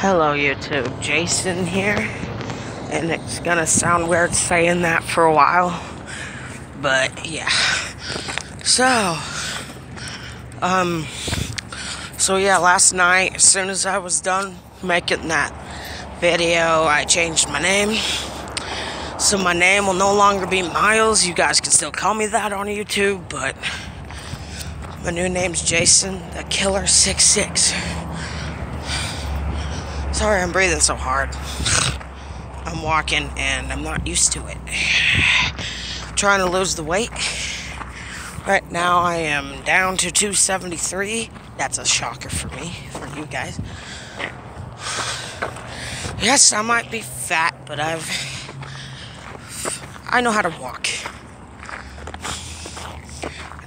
Hello YouTube, Jason here. And it's gonna sound weird saying that for a while. But yeah. So um so yeah, last night as soon as I was done making that video, I changed my name. So my name will no longer be Miles. You guys can still call me that on YouTube, but my new name's Jason the Killer 66. Sorry I'm breathing so hard. I'm walking and I'm not used to it. trying to lose the weight. Right now I am down to 273. That's a shocker for me, for you guys. Yes, I might be fat, but I've I know how to walk.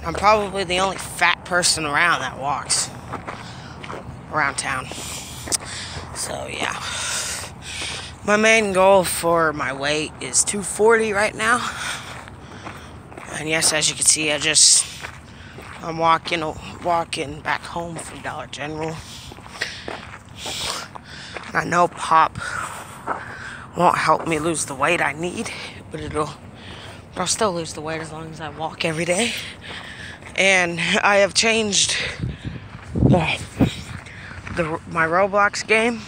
I'm probably the only fat person around that walks around town. So, yeah. My main goal for my weight is 240 right now. And yes, as you can see, I just I'm walking walking back home from Dollar General. I know pop won't help me lose the weight I need, but it'll I'll still lose the weight as long as I walk every day. And I have changed the, the my Roblox game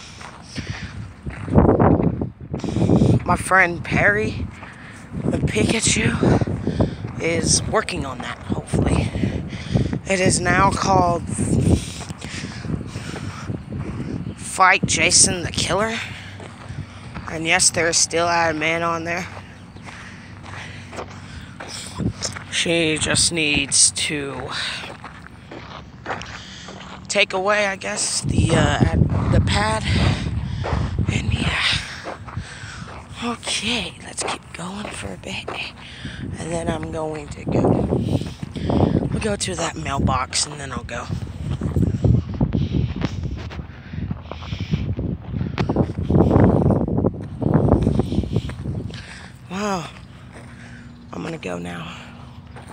my friend Perry the Pikachu is working on that, hopefully. It is now called Fight Jason the Killer. And yes, there is still a man on there. She just needs to take away, I guess, the uh, the pad. And yeah. Okay, let's keep going for a bit. And then I'm going to go. We'll go to that mailbox and then I'll go. Wow. I'm gonna go now.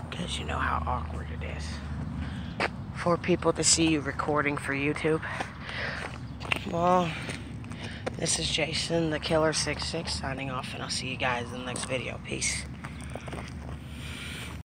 Because you know how awkward it is. For people to see you recording for YouTube. Well, this is Jason, the Killer 66, signing off, and I'll see you guys in the next video. Peace.